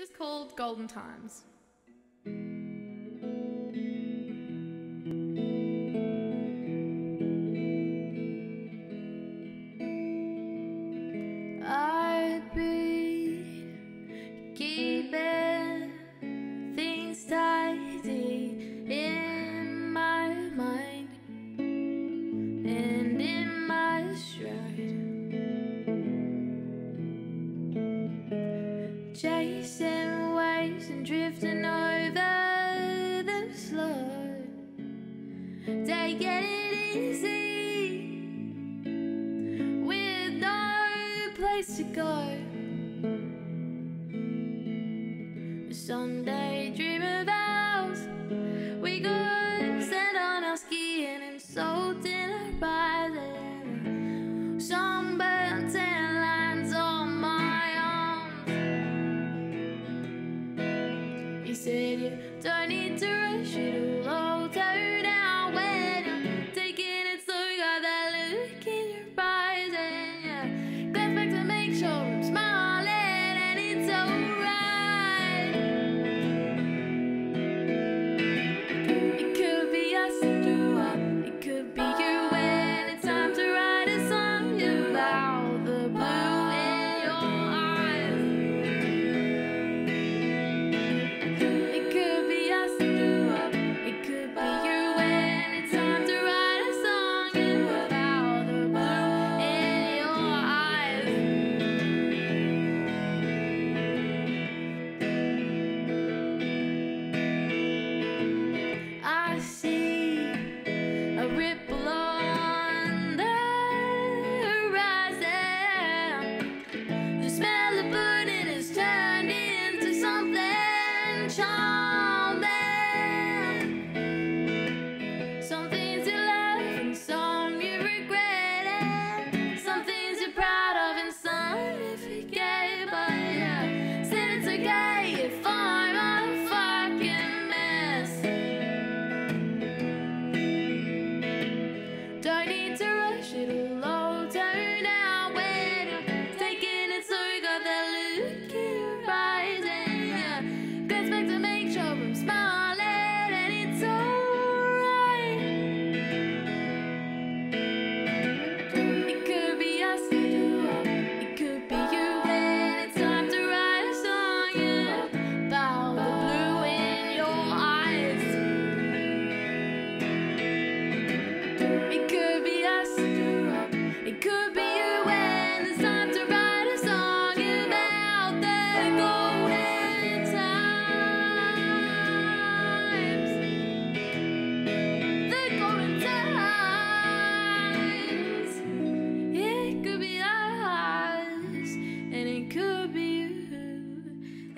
This is called Golden Times. Chasing waves and drifting over the slow. Taking it easy With no place to go Someday dream about. said you don't need to rush it away.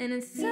and it's so